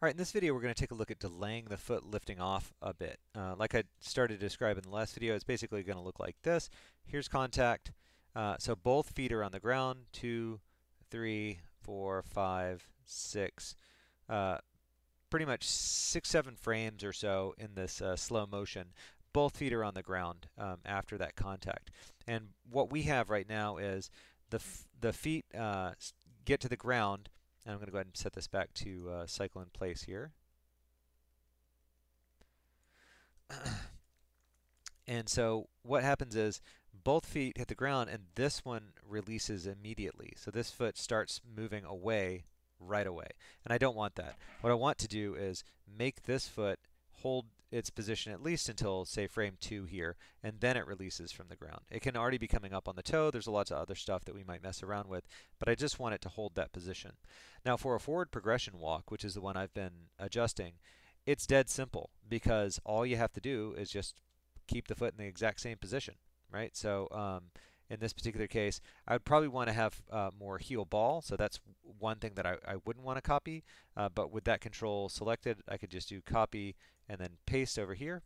All right, in this video we're going to take a look at delaying the foot lifting off a bit. Uh, like I started to describe in the last video, it's basically going to look like this. Here's contact. Uh, so both feet are on the ground. Two, three, four, five, six. Uh, pretty much six, seven frames or so in this uh, slow motion. Both feet are on the ground um, after that contact. And what we have right now is the, the feet uh, get to the ground and I'm going to go ahead and set this back to uh, cycle in place here. and so what happens is both feet hit the ground and this one releases immediately. So this foot starts moving away right away. And I don't want that. What I want to do is make this foot hold its position at least until, say, frame 2 here, and then it releases from the ground. It can already be coming up on the toe. There's a lot of other stuff that we might mess around with, but I just want it to hold that position. Now, for a forward progression walk, which is the one I've been adjusting, it's dead simple because all you have to do is just keep the foot in the exact same position, right? So um, in this particular case, I would probably want to have uh, more heel ball, so that's one thing that I, I wouldn't want to copy, uh, but with that control selected, I could just do copy and then paste over here.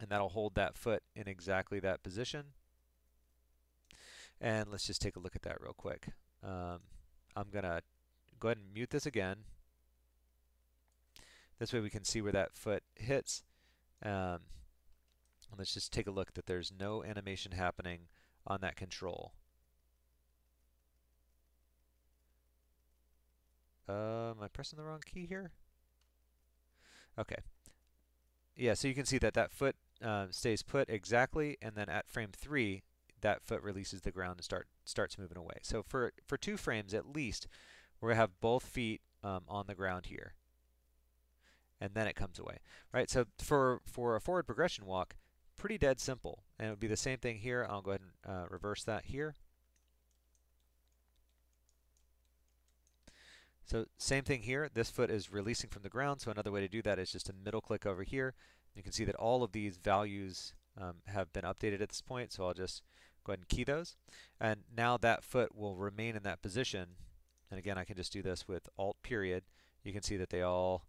And that'll hold that foot in exactly that position. And let's just take a look at that real quick. Um, I'm gonna go ahead and mute this again. This way we can see where that foot hits. Um, let's just take a look that there's no animation happening on that control uh, am I pressing the wrong key here Okay. Yeah, so you can see that that foot uh, stays put exactly, and then at frame 3, that foot releases the ground and start starts moving away. So for, for two frames at least, we're going to have both feet um, on the ground here. And then it comes away. Right, so for, for a forward progression walk, pretty dead simple. And it would be the same thing here. I'll go ahead and uh, reverse that here. So same thing here, this foot is releasing from the ground, so another way to do that is just a middle click over here. You can see that all of these values um, have been updated at this point, so I'll just go ahead and key those. And now that foot will remain in that position. And again, I can just do this with Alt period. You can see that they all,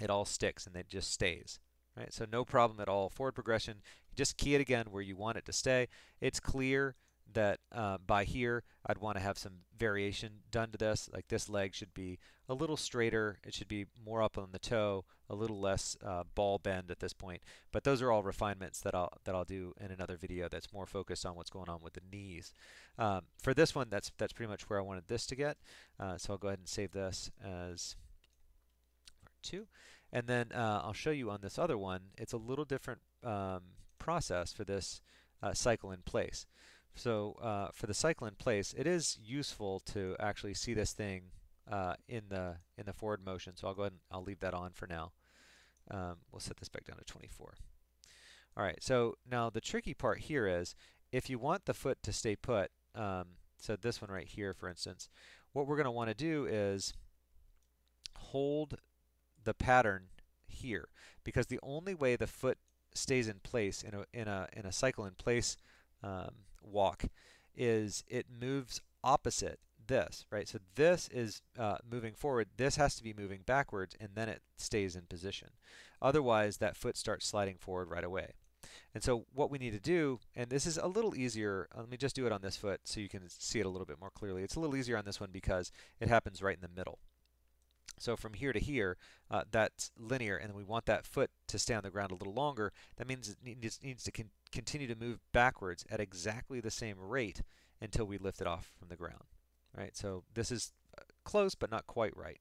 it all sticks and it just stays. Right? So no problem at all. Forward progression, just key it again where you want it to stay. It's clear that uh, by here I'd want to have some variation done to this like this leg should be a little straighter it should be more up on the toe a little less uh, ball bend at this point but those are all refinements that I'll that I'll do in another video that's more focused on what's going on with the knees um, for this one that's that's pretty much where I wanted this to get uh, so I'll go ahead and save this as part two and then uh, I'll show you on this other one it's a little different um, process for this uh, cycle in place so uh, for the cycle in place, it is useful to actually see this thing uh, in the in the forward motion. So I'll go ahead and I'll leave that on for now. Um, we'll set this back down to 24. All right, so now the tricky part here is if you want the foot to stay put, um, so this one right here, for instance, what we're going to want to do is hold the pattern here because the only way the foot stays in place in a in a in a cycle in place um, walk is it moves opposite this, right? So this is uh, moving forward. This has to be moving backwards, and then it stays in position. Otherwise, that foot starts sliding forward right away. And so what we need to do, and this is a little easier, uh, let me just do it on this foot so you can see it a little bit more clearly. It's a little easier on this one because it happens right in the middle. So from here to here, uh, that's linear, and we want that foot to stay on the ground a little longer. That means it needs, needs to con continue to move backwards at exactly the same rate until we lift it off from the ground. Right. So this is uh, close, but not quite right.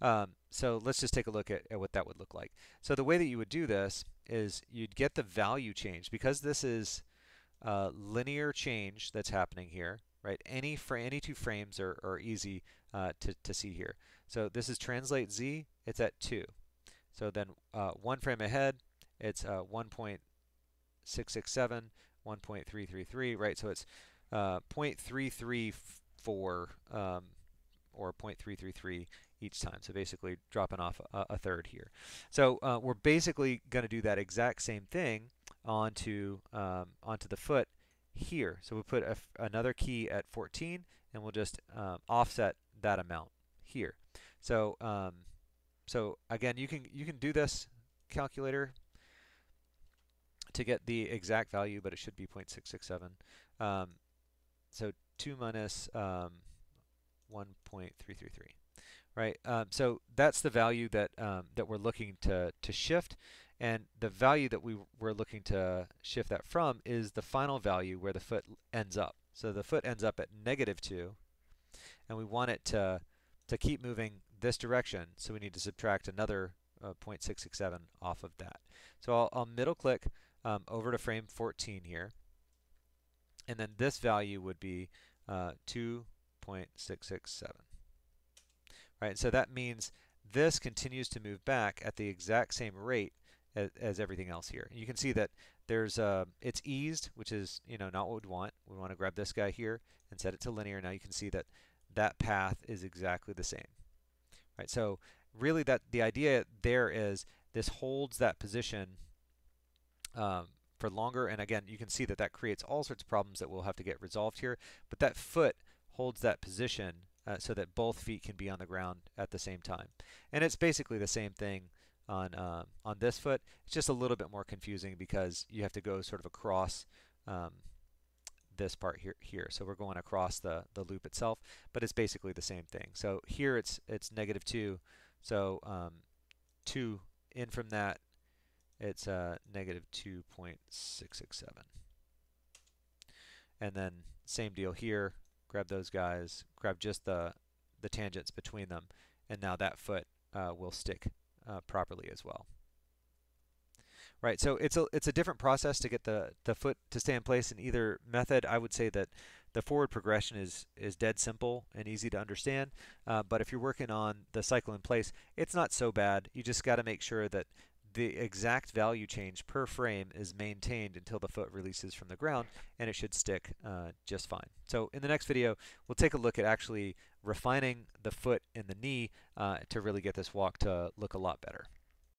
Um, so let's just take a look at, at, what that would look like. So the way that you would do this is you'd get the value change because this is a linear change that's happening here. Right. Any any two frames are, are easy uh, to to see here. So this is translate z, it's at 2. So then uh, one frame ahead, it's uh, 1.667, 1.333, right? So it's uh, 0.334 um, or 0.333 each time. So basically dropping off a, a third here. So uh, we're basically going to do that exact same thing onto um, onto the foot here. So we put another key at 14 and we'll just um, offset that amount here. So um, so again, you can you can do this calculator to get the exact value, but it should be 0.667. Um, so 2 minus, um, 1.333, right? Um, so that's the value that um, that we're looking to to shift, and the value that we were looking to shift that from is the final value where the foot ends up. So the foot ends up at negative 2, and we want it to to keep moving this direction, so we need to subtract another uh, 0.667 off of that. So I'll, I'll middle click um, over to frame 14 here, and then this value would be uh, 2.667. Right, so that means this continues to move back at the exact same rate as, as everything else here. And you can see that there's uh, it's eased, which is you know not what we'd want. We want to grab this guy here and set it to linear. Now you can see that that path is exactly the same. Right, so really that the idea there is this holds that position um, for longer and again you can see that that creates all sorts of problems that we'll have to get resolved here but that foot holds that position uh, so that both feet can be on the ground at the same time and it's basically the same thing on uh, on this foot it's just a little bit more confusing because you have to go sort of across um, this part here here so we're going across the the loop itself but it's basically the same thing so here it's it's negative 2 so um, 2 in from that, it's uh, negative 2.667. And then same deal here, grab those guys, grab just the, the tangents between them, and now that foot uh, will stick uh, properly as well. Right, so it's a it's a different process to get the the foot to stay in place in either method. I would say that the forward progression is is dead simple and easy to understand. Uh, but if you're working on the cycle in place, it's not so bad. You just got to make sure that the exact value change per frame is maintained until the foot releases from the ground, and it should stick uh, just fine. So in the next video, we'll take a look at actually refining the foot and the knee uh, to really get this walk to look a lot better.